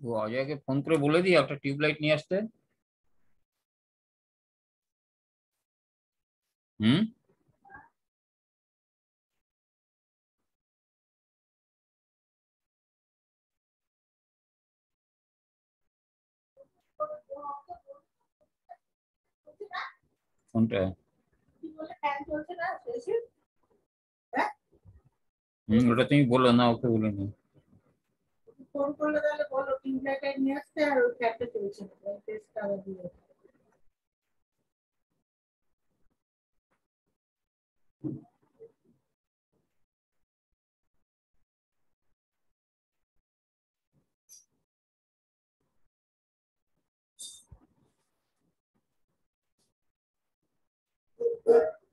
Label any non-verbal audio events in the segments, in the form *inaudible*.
ও অজয়কে phone করে বলে দিই, একটা টিউবলাইট নিয়ে আসতে। হুম? ওটা তুমি বলো, না, ওকে বলে নি ফোন করলে তাহলে বলো তিন লাইটার নিয়ে আসতে আর ওই ফ্যাটটা চলছে দিয়ে Thank.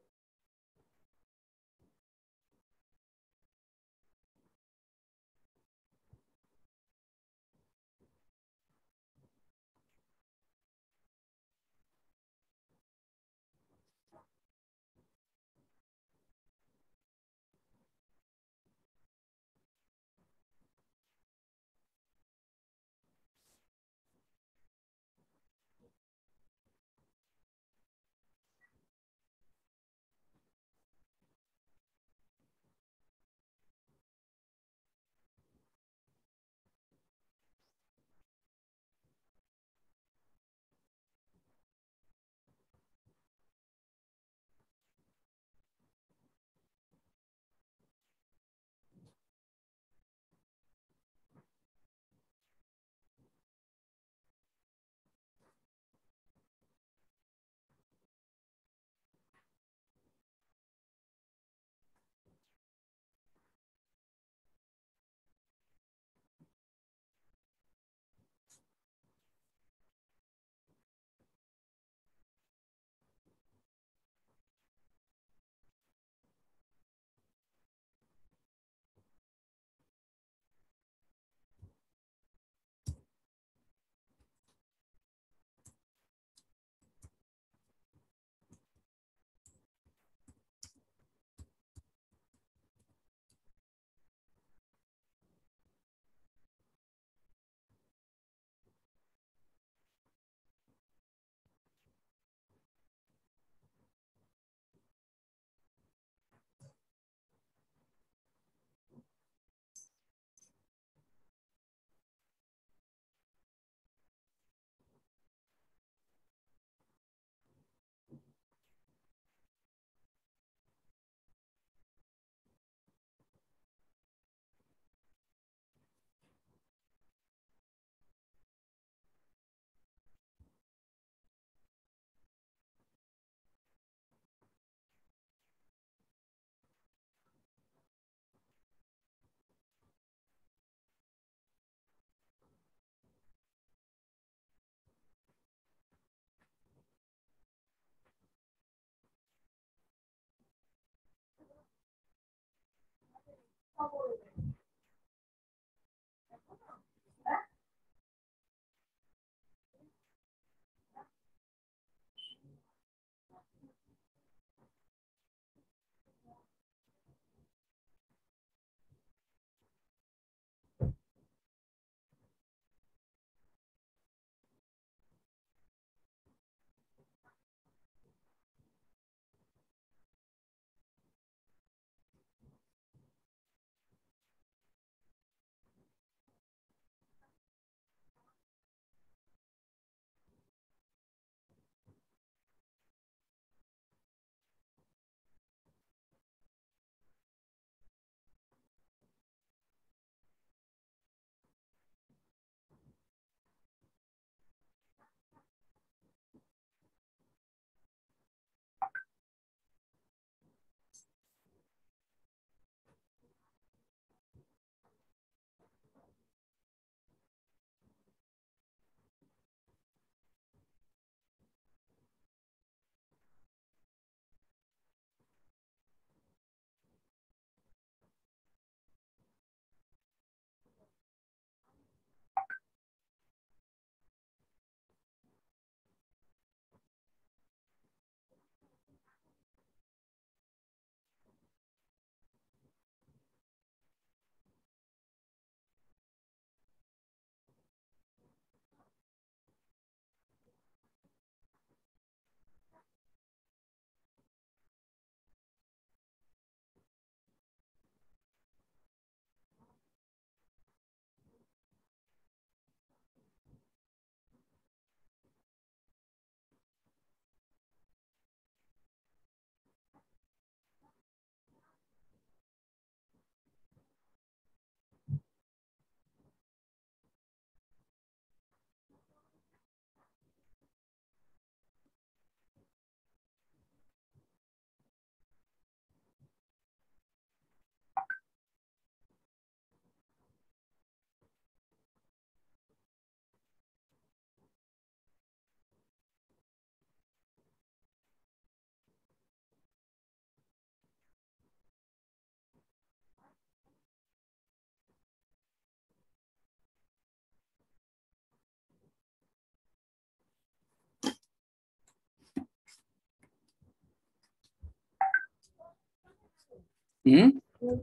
হুম?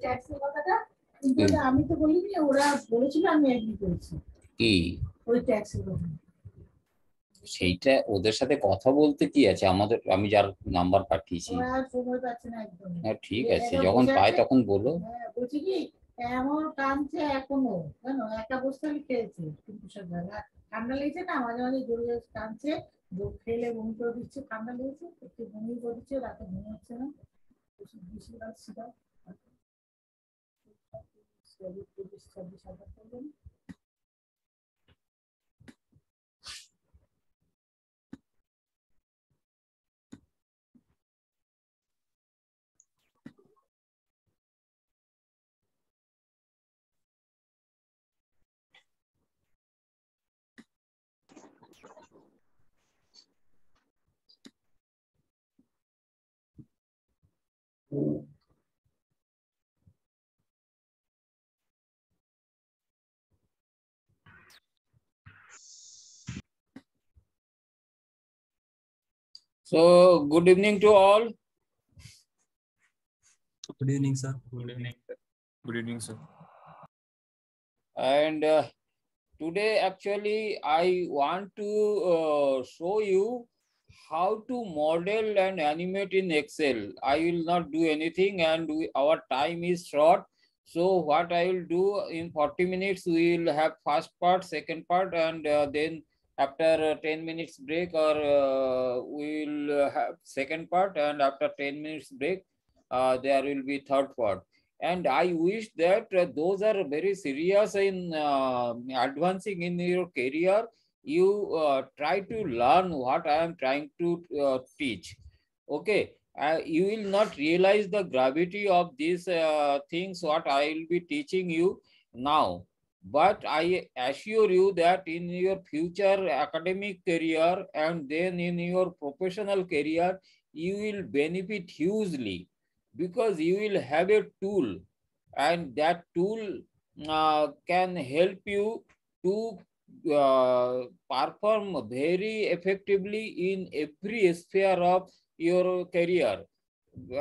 ট্যাক্সের কথাটা? কিন্তু আমি তো বলিনি ওরা বলেছিল আমি এগ্রি করেছি। কি? ওই ট্যাক্সের কথা। সেইটা ওদের সাথে কথা বলতে কি আছে? আমাদের আমি যার নাম্বার পাঠিয়েছি। হ্যাঁ ঠিক আছে। যখন পাই তখন বলো। হ্যাঁ বলছি কি এমন এখনও। জানো একা বসতে খেয়েছে। কিন্তু ঠান্ডা লেগেছে না? মাঝে মাঝে জোরে জোরে খেলে বমি করে দিচ্ছে। ঠান্ডা লেগেছে। একটু বমি করে দিচ্ছে। রাতে হচ্ছে না। jadi bisa bisa bertemu So good evening to all. Good evening, sir. Good evening, sir. Good evening, sir. And uh, today actually I want to uh, show you how to model and animate in Excel. I will not do anything and we, our time is short. So what I will do in 40 minutes, we will have first part, second part, and uh, then after uh, 10 minutes break or uh, we will have second part and after 10 minutes break, uh, there will be third part. And i wish that uh, those are very serious in uh, advancing in your career. You uh, try to learn what i am trying to teach. Okay? You will not realize the gravity of these things what i will be teaching you now but i assure you that in your future academic career and then in your professional career you will benefit hugely because you will have a tool and that tool uh, can help you to uh, perform very effectively in every sphere of your career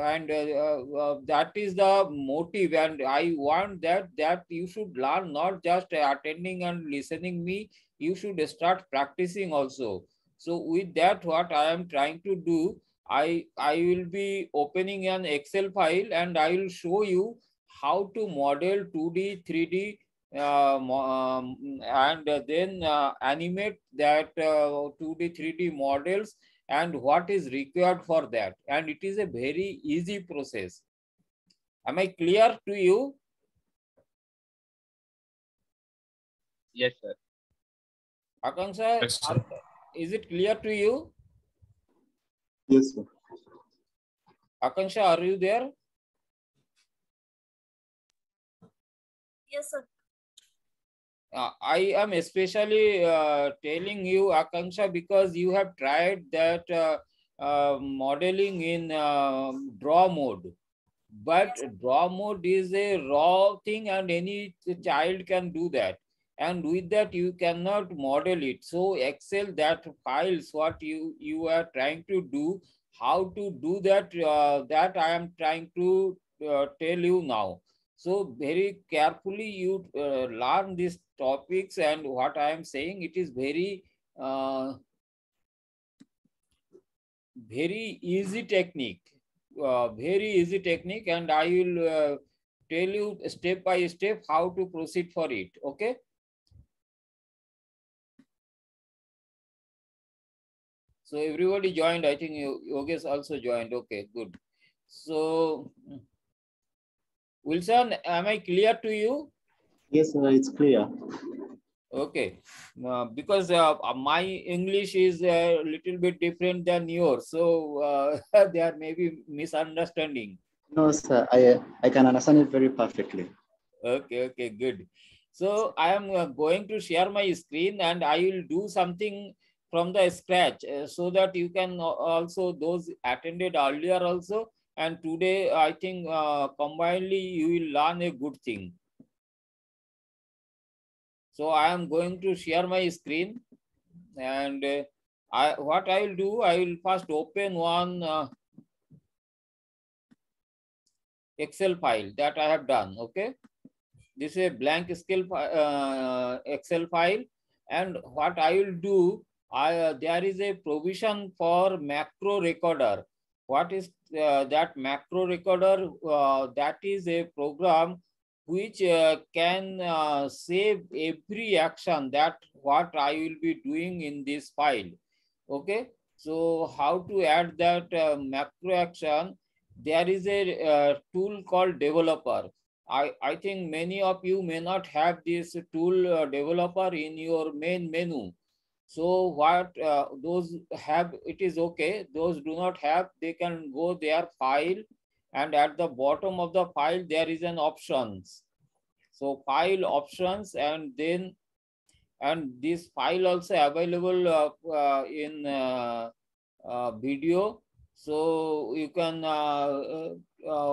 and uh, uh, that is the motive. And i want that that you should learn not just attending and listening me. You should start practicing also. So with that what i am trying to do I, I will be opening an Excel file and I will show you how to model 2D, 3D, uh, um, and then uh, animate that uh, 2D, 3D models and what is required for that. And it is a very easy process. Am I clear to you? Yes, sir. Akanksha, Yes, sir. is it clear to you? Yes, sir. Akanksha, are you there? Yes, sir. Uh, I am especially uh, telling you, Akanksha, because you have tried that uh, uh, modeling in uh, draw mode. But draw mode is a raw thing, and any child can do that. And with that, you cannot model it. So Excel that files what you you are trying to do, how to do that. Uh, that I am trying to uh, tell you now. So very carefully you uh, learn these topics and what I am saying, it is very, uh, very easy technique, uh, very easy technique and I will uh, tell you step by step how to proceed for it, okay? So everybody joined, I think Yo- Yogesh also joined, okay, good. So Wilson, am I clear to you? Yes, sir, it's clear. Okay, uh, because uh, uh, my English is a little bit different than yours, so uh, *laughs* there may be misunderstanding. No, sir, I, I can understand it very perfectly. Okay, okay, good. So I am uh, going to share my screen and I will do something from the scratch uh, so that you can also those attended earlier also and today I think uh, combinedly you will learn a good thing. So I am going to share my screen and uh, I what I will do I will first open one uh, Excel file that I have done, okay? This is a blank scale uh, Excel file. And what I will do, I, uh, there is a provision for macro recorder. What is that macro recorder? Uh, that is a program which uh, can uh, save every action that what I will be doing in this file. Okay, so how to add that uh, macro action? There is a uh, tool called developer. I, I think many of you may not have this tool uh, developer in your main menu. So what uh, those have, it is okay. Those do not have, they can go their file and at the bottom of the file, there is an options. So file options and then, and this file also available uh, uh, in uh, uh, video. So you can, uh,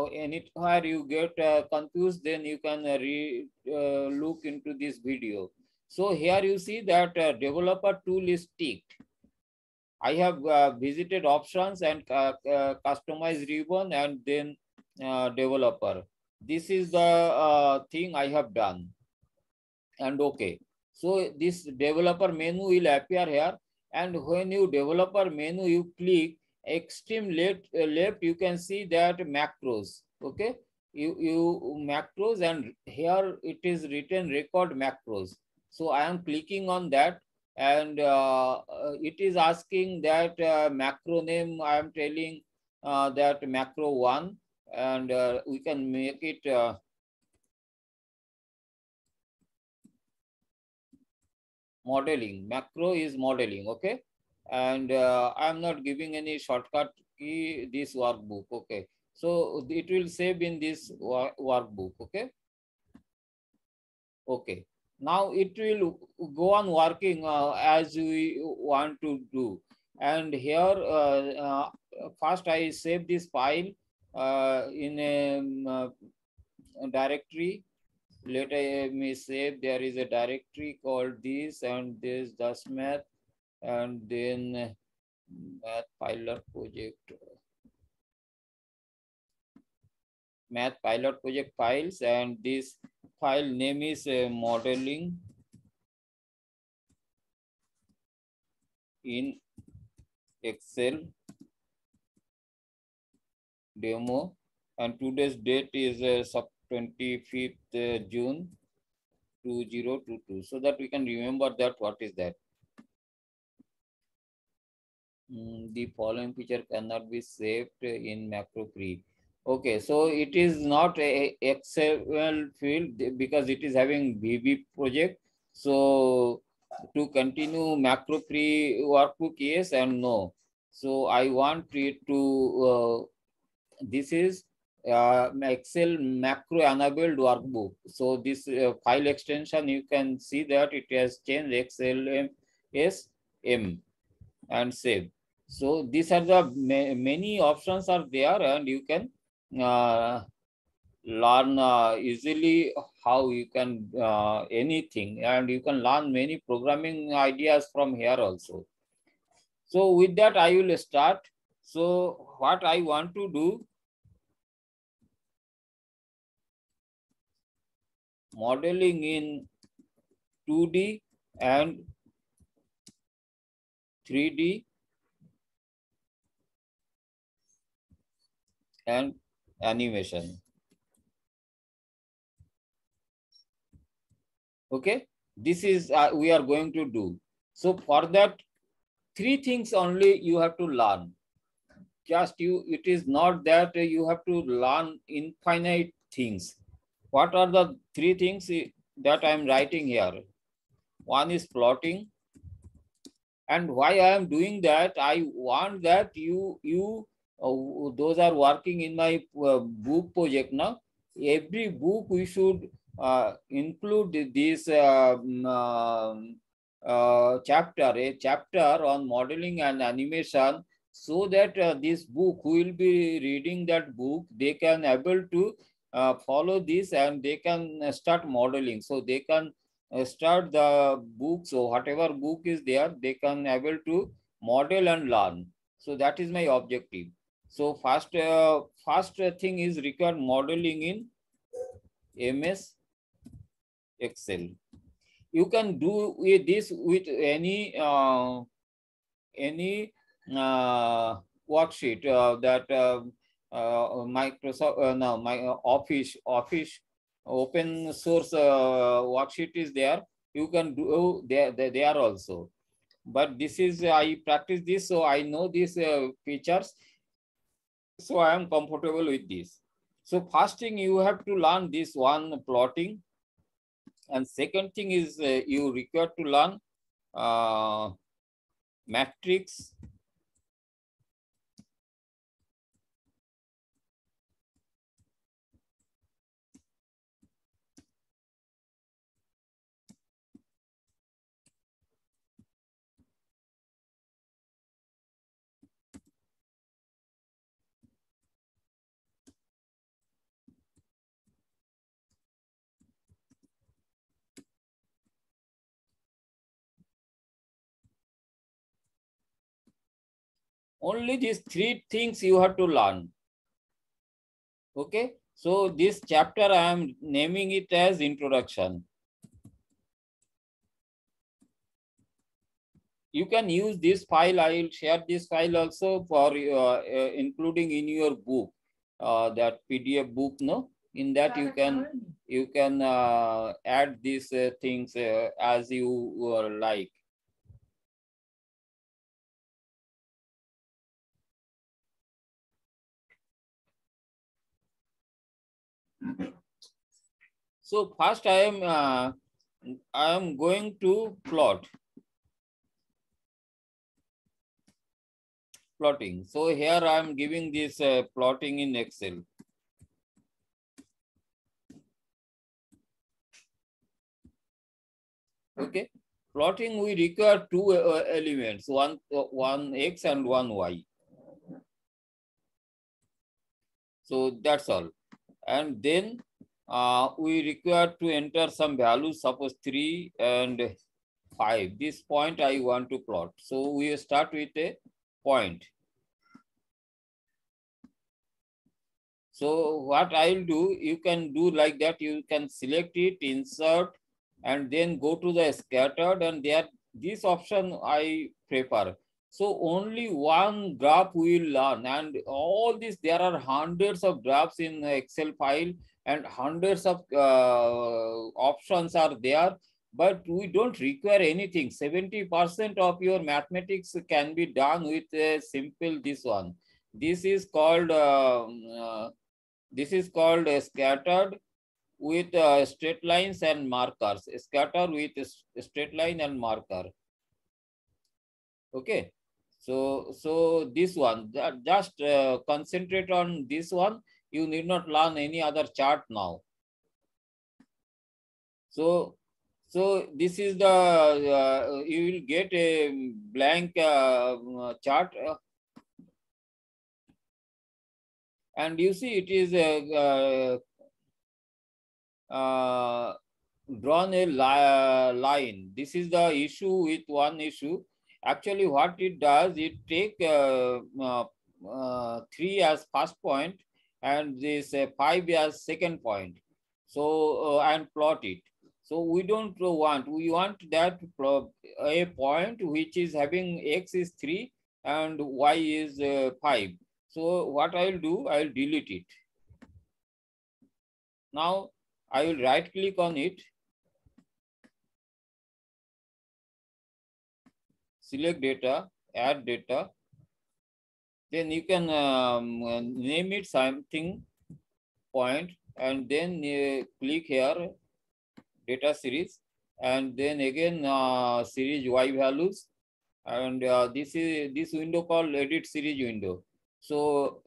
anywhere you get confused, then you can re, look into this video. So here you see that uh, developer tool is ticked. I have uh, visited options and uh, uh, customize ribbon and then uh, developer. This is the uh, thing I have done. And okay. So this developer menu will appear here. And when you developer menu, you click extreme left, left you can see that macros. Okay. You, you macros and here it is written record macros. So I am clicking on that and uh, uh, it is asking that uh, macro name I am telling uh, that macro one and uh, we can make it uh, modeling. Macro is modeling okay? And i am not giving any shortcut key this workbook okay? So it will save in this workbook okay? Okay now it will go on working uh, as we want to do. And here uh, uh, first i save this file uh, in a, um, uh, directory. Let I me save there is a directory called this and this das math and then uh, math pilot project math pilot project files and this file name is uh, modeling. In excel. Demo. And today's date is uh, sub 25th uh, June 2022 so that we can remember that what is that. Mm, the following feature cannot be saved in macro free okay so it is not a XML field because it is having VB project so to continue macro free workbook yes and no so I want it to uh, this is uh, Excel macro enabled workbook. So this uh, file extension, you can see that it has changed XLM S M and save. So these are the ma many options are there and you can learn uh, easily how you can uh, anything and you can learn many programming ideas from here also. So with that I will start. So what I want to do modeling in 2D and 3D and animation. Okay, this is uh, we are going to do. So for that, three things only you have to learn. Just you, it is not that you have to learn infinite things what are the three things that I am writing here? One is plotting. And why I am doing that, I want that you, you uh, those are working in my uh, book project now. Every book we should uh, include this um, chapter, a chapter on modeling and animation so that uh, this book who will be reading that book they can able to uh, follow this and they can start modeling. So they can uh, start the book. So whatever book is there they can able to model and learn. So that is my objective so first uh, first thing is required modeling in MS Excel. You can do with this with any uh, any uh, worksheet uh, that uh, uh, Microsoft uh, no my uh, Office Office open source uh, worksheet is there. You can do there, there also. But this is I practice this, so I know these uh, features. So I am comfortable with this. So first thing you have to learn this one plotting and second thing is uh, you require to learn uh, matrix only these three things you have to learn. Okay? So this chapter i am naming it as introduction. You can use this file. I will share this file also for uh, uh, including in your book uh, that pdf book no? In that you can you can uh, add these uh, things uh, as you like So first I am uh, I am going to plot. Plotting. So here I am giving this uh, plotting in Excel. Okay. Plotting we require two uh, elements, one uh, one x and one y. So that's all. And then uh, we require to enter some values, suppose three and five. This point I want to plot. So we start with a point. So what I'll do, you can do like that. You can select it, insert, and then go to the scattered and there, this option I prefer. So only one graph we will learn and all this, there are hundreds of graphs in Excel file and hundreds of uh, options are there, but we don't require anything. 70% of your mathematics can be done with a simple this one. This is called, um, uh, this is called scattered with uh, straight lines and markers, scatter with straight line and marker. Okay. So, so this one, just uh, concentrate on this one. You need not learn any other chart now. So, so this is the, uh, you will get a blank uh, chart. and you see it is a, uh, drawn a li line. This is the issue with one issue. Actually, what it does, it take uh, uh, uh, three as first point and this five as second point. So, and plot it. So we don't want, we want that a point which is having x is three and y is uh, five. So what I'll do, I'll delete it. Now I will right click on it. Select data, add data. Then you can um, name it something point and then uh, click here data series and then again uh, series y values and uh, this is this window called edit series window. So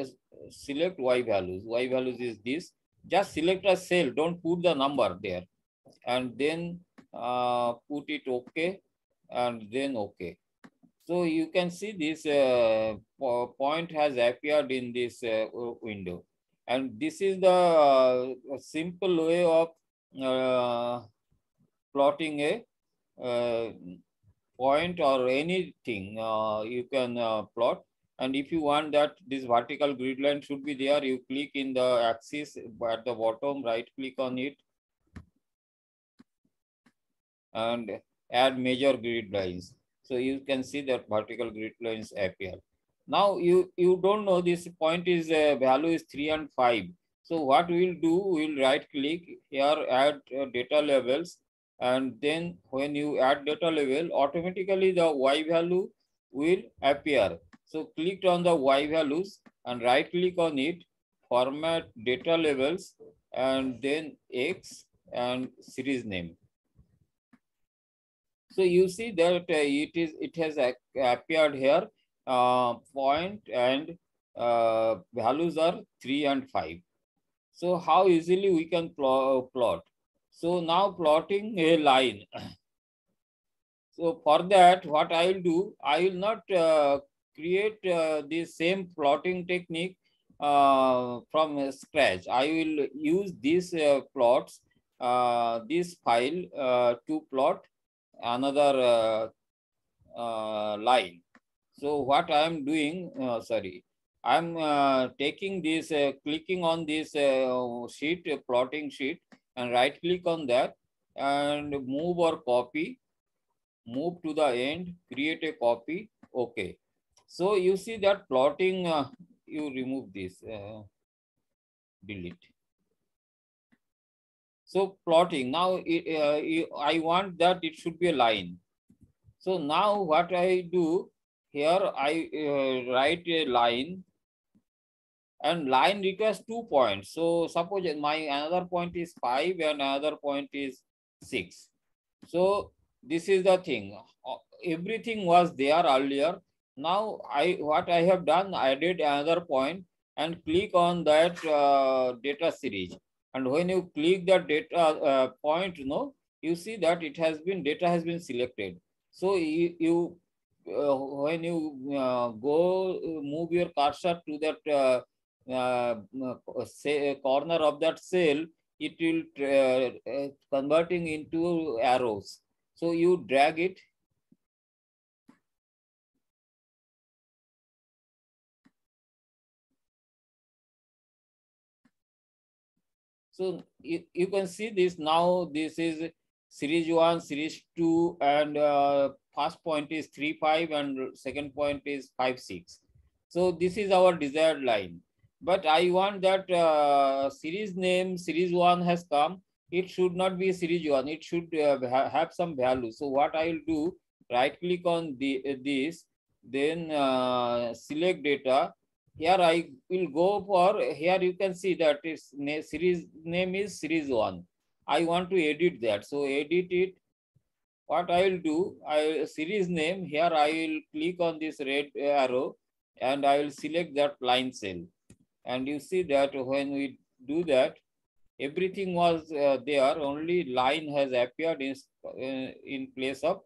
select y values. Y values is this just select a cell, don't put the number there. And then uh, put it okay and then okay. So you can see this uh, point has appeared in this uh, window. And this is the uh, simple way of uh, plotting a uh, point or anything you can plot. And if you want that this vertical grid line should be there, you click in the axis at the bottom, right click on it. And add major grid lines. So you can see that vertical grid lines appear. Now you, you don't know this point is uh, value is three and five. So what we'll do, we'll right click here, add uh, data labels. And then when you add data label, automatically the Y value will appear. So click on the Y values and right click on it, format data labels, and then X and series name. So you see that uh, it is it has appeared here uh, point and uh, values are 3 and 5. So how easily we can pl plot. So now plotting a line. *clears throat* so for that, what I will do, I will not uh, create uh, the same plotting technique uh, from scratch. I will use these plots, this file to plot another uh, line. So what I am doing, sorry, I'm taking this, clicking on this sheet, plotting sheet, and right click on that and move or copy, move to the end, create a copy, okay. So you see that plotting, uh, you remove this, uh, delete. So plotting, now uh, I want that it should be a line. So now what I do, here I uh, write a line and line requires two points. So suppose my another point is five and another point is six. So this is the thing. Uh, everything was there earlier. Now I what I have done, I did another point and click on that uh, data series. And when you click the data uh, point, you know, you see that it has been data has been selected. So you, you uh, when you uh, go move your cursor to that uh, say corner of that cell, it will converting into arrows. So you drag it So you, you can see this now, this is series one, series two, and uh, first point is three, five, and second point is five, six. So this is our desired line. But I want that uh, series name, series one has come. It should not be series one. It should uh, ha have some value. So what I will do, right click on the, this, then uh, select data, here I will go for, here you can see that its series name is series one. I want to edit that. So edit it. What I will do, I series name, here I will click on this red arrow and I will select that line cell. And you see that when we do that, everything was uh, there, only line has appeared in, uh, in place of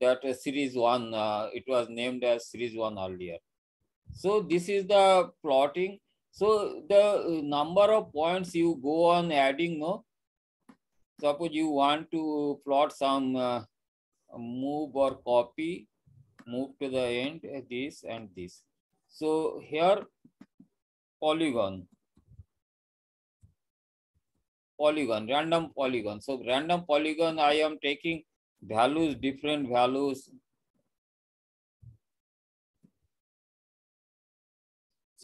that uh, series one, uh, it was named as series one earlier. So this is the plotting. So the number of points you go on adding, no? Suppose you want to plot some uh, move or copy, move to the end, uh, this and this. So here, polygon. Polygon, random polygon. So random polygon, I am taking values, different values,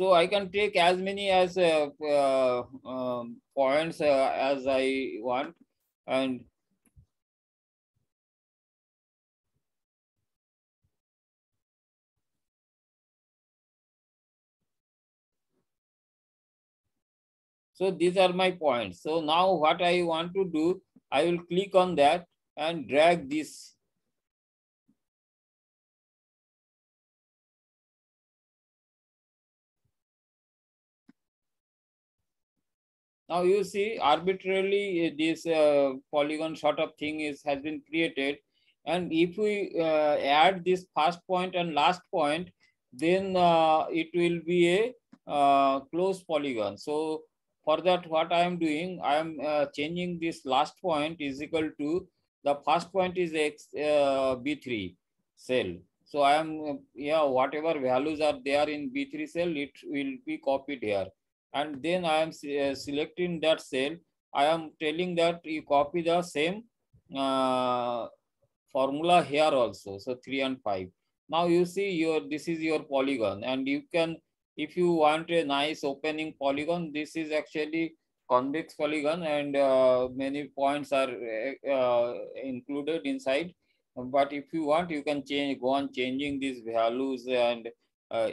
So I can take as many as uh, uh, um, points uh, as I want and So these are my points. So now what I want to do, I will click on that and drag this Now you see arbitrarily uh, this uh, polygon sort of thing is has been created. And if we uh, add this first point and last point, then uh, it will be a uh, closed polygon. So for that, what I am doing, I am uh, changing this last point is equal to the first point is X B3 cell. So I am, yeah, whatever values are there in B3 cell, it will be copied here. And then I am uh, selecting that cell. I am telling that you copy the same uh, formula here also. So three and five. Now you see your, this is your polygon and you can, if you want a nice opening polygon, this is actually convex polygon and uh, many points are uh, uh, included inside. But if you want, you can change, go on changing these values and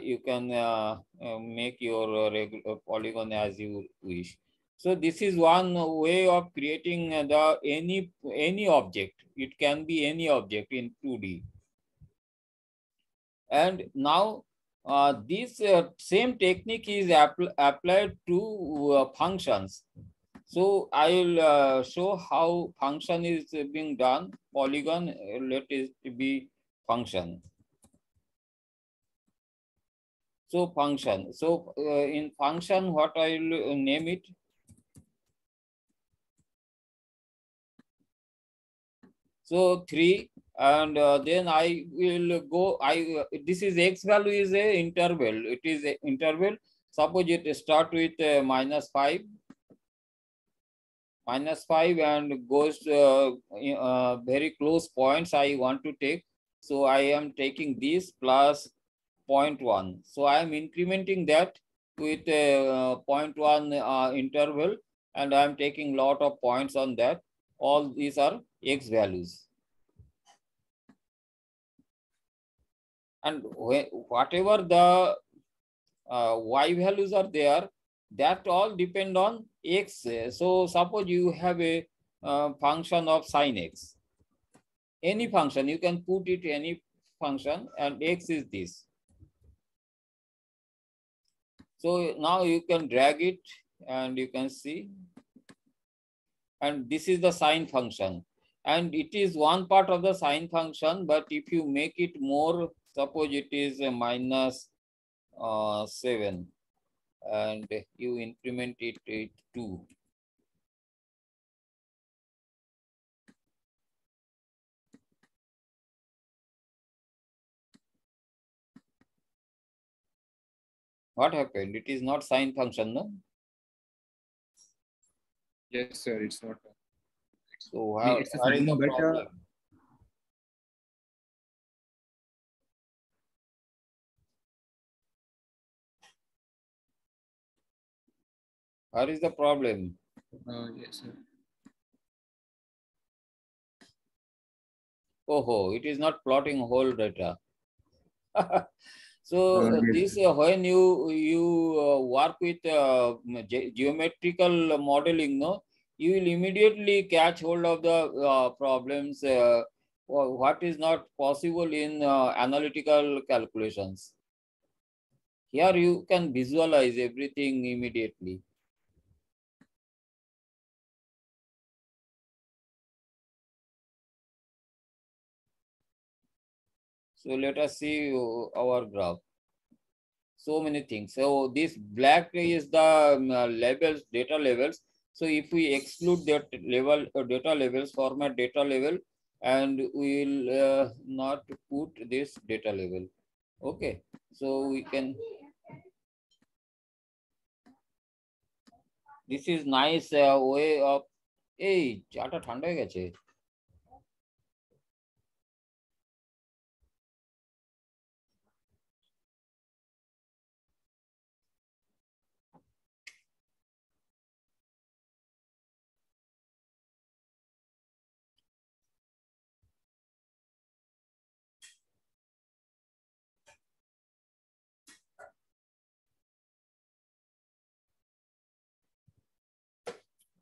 you can uh, uh, make your uh, polygon as you wish. So this is one way of creating uh, the any any object. It can be any object in 2D. And now uh, this uh, same technique is appl- applied to uh, functions. So I will uh, show how function is being done. Polygon, uh, let it be function. So function. So uh, in function, what I will name it? So three, and uh, then I will go. I uh, this is x value is a interval. It is a interval. Suppose it start with uh, minus five, minus five, and goes uh, uh, very close points. I want to take. So I am taking this plus 0.1. So I am incrementing that with a uh, 0.1 uh, interval, and I am taking a lot of points on that. All these are x values. And whatever the uh, y values are there, that all depend on x. So suppose you have a uh, function of sine x. Any function, you can put it any function and x is this. So now you can drag it and you can see. And this is the sine function. And it is one part of the sine function, but if you make it more, suppose it is minus uh, 7 and you increment it to 2. What happened? It is not sine function, no? Yes, sir. It's not. So how, it's a what is the sine, uh, problem? What is the problem? Uh, yes, sir. Oh, it is not plotting whole data. *laughs* so Uh, this uh, when you you uh, work with uh, ge- geometrical modeling, no, you will immediately catch hold of the uh, problems. Uh, what is not possible in uh, analytical calculations. Here you can visualize everything immediately. So let us see uh, our graph. So many things. So this black is the um, uh, levels, data levels. So if we exclude that level, uh, data levels, format data level, and we will uh, not put this data level. Okay, so we can. This is nice uh, way of. Hey, chata thanda gache.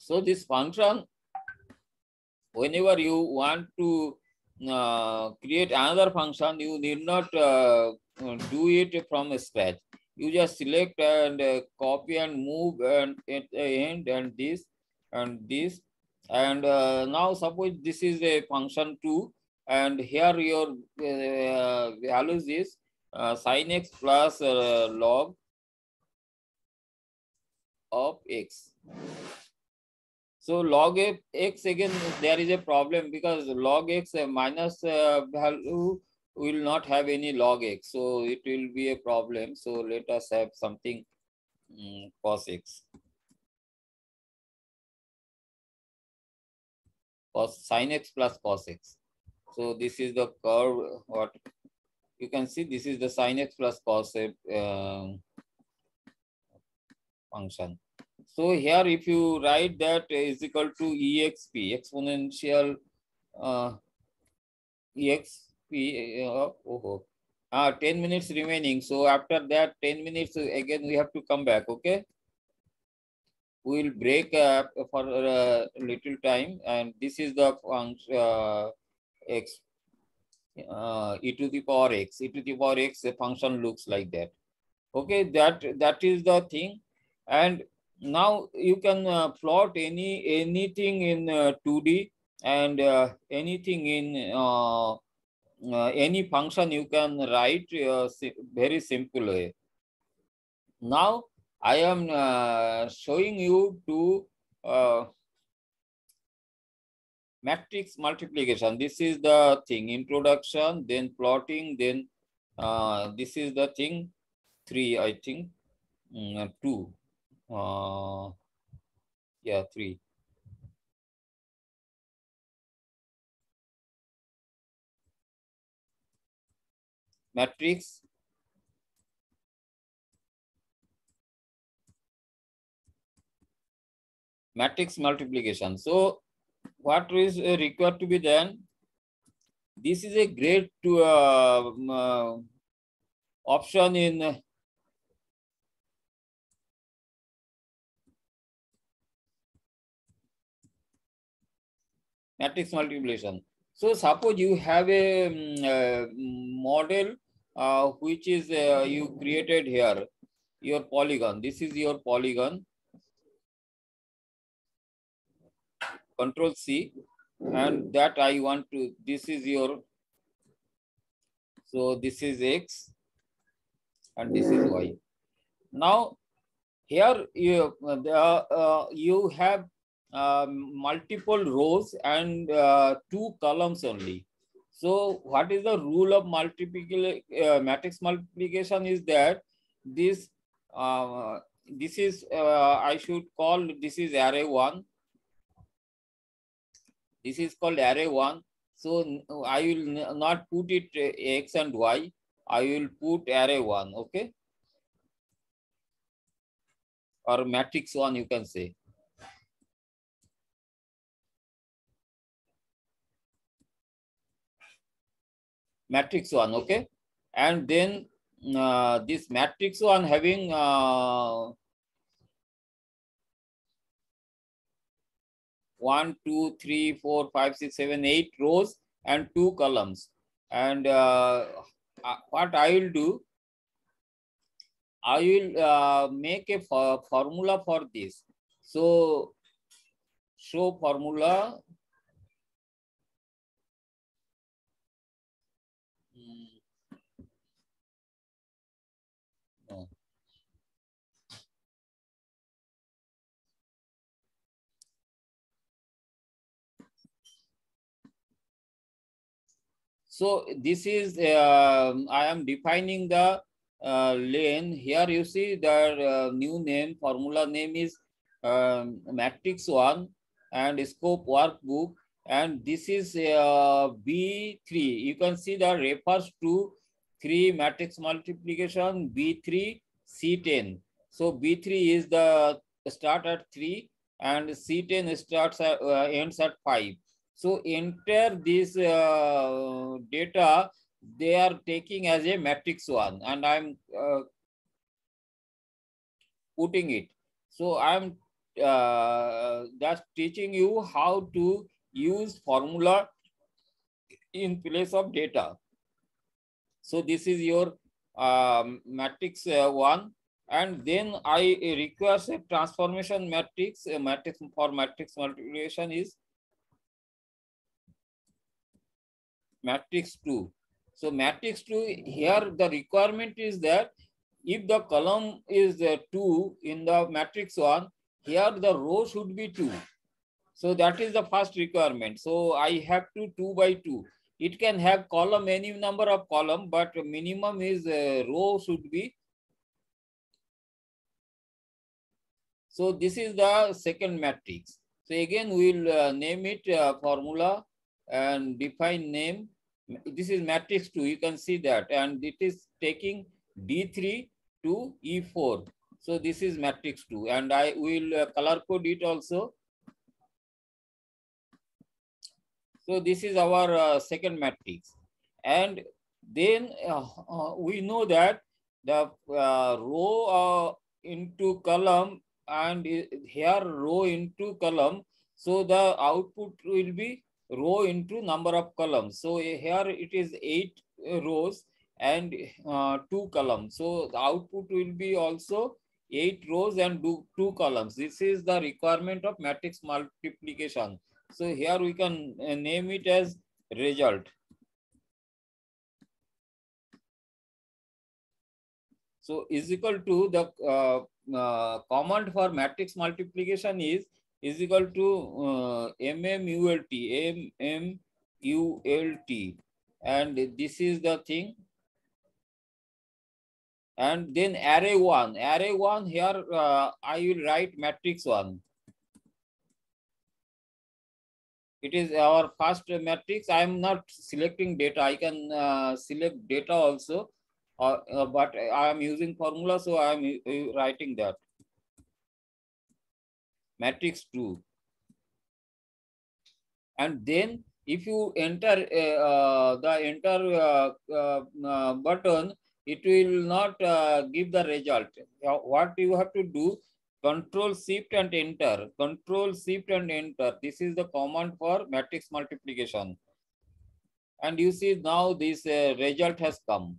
So this function, whenever you want to uh, create another function, you need not uh, do it from scratch. You just select and uh, copy and move and at the end and this and this. And uh, now suppose this is a function two and here your uh, values is uh, sin x plus log of x. So log x again, there is a problem because log x uh, minus uh, value will not have any log x. So it will be a problem. So let us have something mm, cos x. Cos sin x plus cos x. So this is the curve. What you can see, this is the sin x plus cos uh, function. So here, if you write that is equal to exp exponential uh, exp uh, oh, ah, 10 minutes remaining. So after that 10 minutes again we have to come back. Okay. We will break for a little time, and this is the function uh, x uh, e to the power x. E to the power x the function looks like that. Okay, that that is the thing, and now you can uh, plot any anything in uh, 2D and uh, anything in uh, uh, any function you can write uh, very simple way. Now I am showing you to matrix multiplication. This is the thing, introduction, then plotting, then this is the thing, three, I think, mm, two, uh, yeah, three. Matrix matrix multiplication. So what is uh, required to be done? This is a great to, uh, uh, option in matrix multiplication. So suppose you have a um, uh, model uh, which is uh, you created here, your polygon. This is your polygon. Control C, and that I want to. This is your. So this is X, and this is Y. Now here you uh, uh, you have um, multiple rows and uh, two columns only. So what is the rule of multiplication, uh, matrix multiplication is that this, uh, this is, uh, I should call, this is array one. This is called array one. So I will not put it uh, X and Y. I will put array one, okay? Or matrix one, you can say. Matrix one, okay? And then uh, this matrix one having uh, one, two, three, four, five, six, seven, eight rows and two columns. And uh, uh what I will do, I will uh, make a formula for this. So show formula So this is, uh, I am defining the uh, lane. Here you see the uh, new name, formula name is um, matrix one and scope workbook. And this is uh, B3. You can see that refers to three matrix multiplication, B3, C10. So B3 is the start at three and C10 starts at, uh, ends at five. So enter this uh, data, they are taking as a matrix one and I'm uh, putting it. So I'm uh, just teaching you how to use formula in place of data. So this is your um, matrix uh, one and then I require a transformation matrix, a matrix for matrix multiplication is matrix 2. So matrix 2, here the requirement is that if the column is uh, 2 in the matrix 1, here the row should be 2. So that is the first requirement. So I have to 2 by 2. it can have column, any number of column, but minimum is uh, row should be. So this is the second matrix. So again, we'll uh, name it uh, formula and define name. This is matrix two, you can see that. And it is taking D3 to E4. So this is matrix two and I will uh, color code it also. So this is our uh, second matrix. And then uh, uh, we know that the uh, row uh, into column and here row into column. So the output will be row into number of columns. So here it is eight uh, rows and uh, two columns. So the output will be also eight rows and two columns. This is the requirement of matrix multiplication. So here we can uh, name it as result. So is equal to the uh, uh, command for matrix multiplication is is equal to uh, mmult mmult and this is the thing. And then array one. Array one here uh, i will write matrix one. It is our first matrix. I am not selecting data. I can uh, select data also. Uh, uh, but i am using formula so i am writing that matrix 2 and then if you enter uh, uh, the enter uh, uh, uh, button it will not uh, give the result. What you have to do control shift and enter control shift and enter. This is the command for matrix multiplication. And you see now this uh, result has come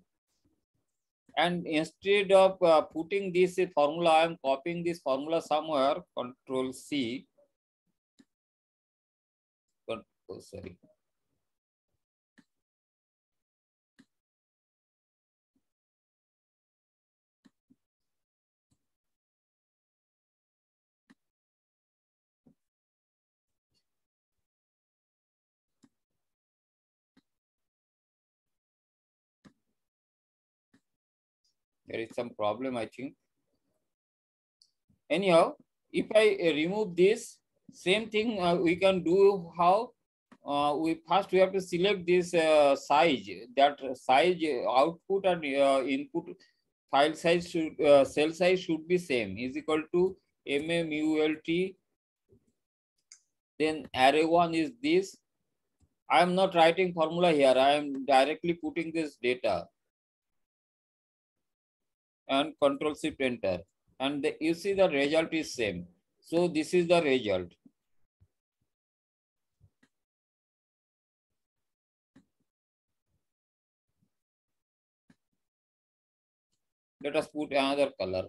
and instead of uh, putting this formula i am copying this formula somewhere control c. Oh, sorry there is some problem i think. Anyhow if i uh, remove this same thing uh, we can do how uh, we first we have to select this uh, size. That size uh, output and uh, input file size should cell size should be same. Is equal to mmult then array one is this. I am not writing formula here. I am directly putting this data and control shift enter. And the, you see the result is same. So this is the result. Let us put another color.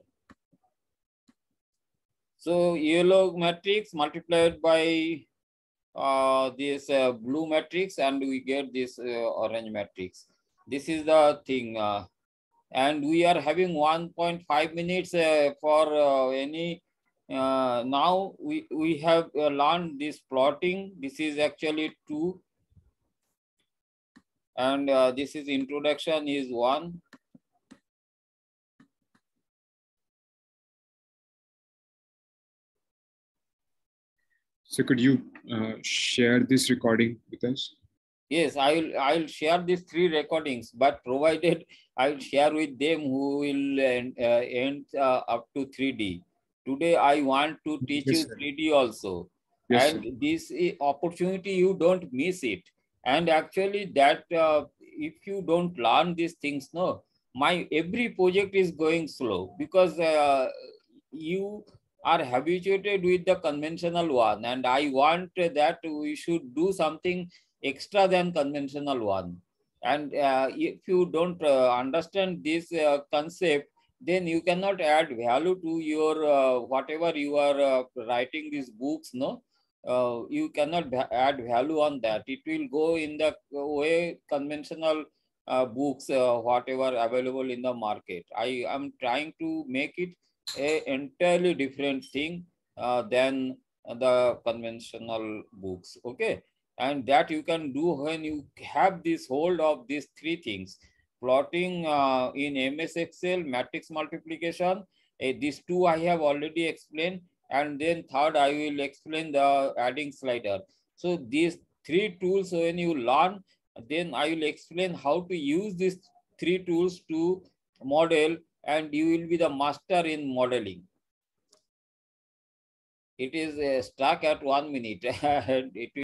So yellow matrix multiplied by uh, this uh, blue matrix and we get this uh, orange matrix. This is the thing uh, and we are having 1.5 minutes uh, for uh, any uh, now we we have uh, learned this plotting. This is actually two. And uh, this is introduction is one. So could you uh, share this recording with us? Yes i will i will share these three recordings but provided i will share with them who will end, uh, end uh, up to 3d today i want to teach Yes, you 3d also. Yes, sir. and this opportunity you don't miss it. And actually that uh, if you don't learn these things no my every project is going slow because uh, you are habituated with the conventional one. And i want that we should do something extra than conventional one. And uh, if you don't uh, understand this uh, concept then you cannot add value to your uh, whatever you are uh, writing these books no? You cannot add value on that. It will go in the way conventional books whatever available in the market. I am trying to make it a entirely different thing uh, than the conventional books. Okay And that you can do when you have this hold of these three things. Plotting uh, in MS Excel, matrix multiplication, uh, these two I have already explained. And then third, I will explain the adding slider. So these three tools, when you learn, then I will explain how to use these three tools to model and you will be the master in modeling. It is uh, stuck at one minute *laughs* it